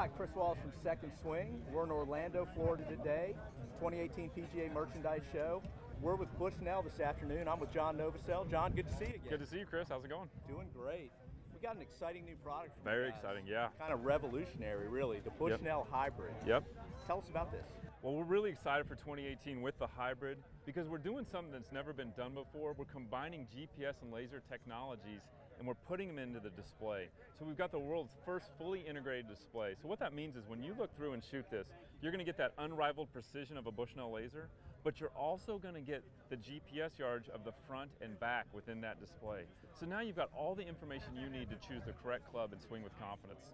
Hi, Chris Wallace from Second Swing. We're in Orlando, Florida today, 2018 PGA Merchandise Show. We're with Bushnell this afternoon. I'm with John Novosel. John, good to see you again. Good to see you, Chris. How's it going? Doing great. We got an exciting new product. For Very exciting, yeah. Kind of revolutionary, really. The Bushnell yep. Hybrid. Yep. Tell us about this. Well, we're really excited for 2018 with the hybrid because we're doing something that's never been done before. We're combining GPS and laser technologies and we're putting them into the display. So we've got the world's first fully integrated display. So what that means is when you look through and shoot this, you're going to get that unrivaled precision of a Bushnell laser, but you're also going to get the GPS yardage of the front and back within that display. So now you've got all the information you need to choose the correct club and swing with confidence.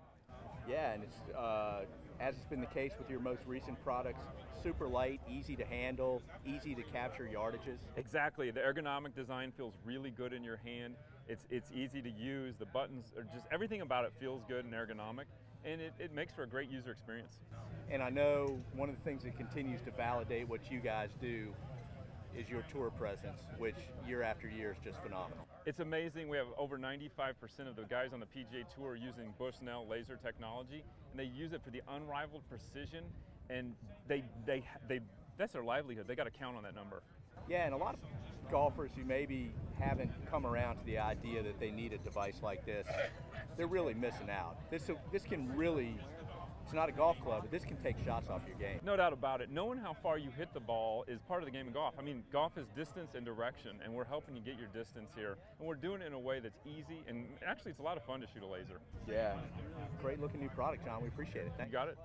Yeah, and it's uh, as it's been the case with your most recent products, super light, easy to handle, easy to capture yardages. Exactly. The ergonomic design feels really good in your hand. It's it's easy to use. The buttons are just everything about it feels good and ergonomic, and it, it makes for a great user experience. And I know one of the things that continues to validate what you guys do is your tour presence, which year after year is just phenomenal. It's amazing. We have over 95% of the guys on the PGA Tour using Bushnell laser technology, and they use it for the unrivaled precision, and they, they, they, that's their livelihood. They got to count on that number. Yeah, and a lot of golfers who maybe haven't come around to the idea that they need a device like this, they're really missing out. This, this can really it's not a golf club, but this can take shots off your game. No doubt about it. Knowing how far you hit the ball is part of the game of golf. I mean, golf is distance and direction, and we're helping you get your distance here. And we're doing it in a way that's easy, and actually it's a lot of fun to shoot a laser. Yeah. Great looking new product, John. We appreciate it. Thank you got it.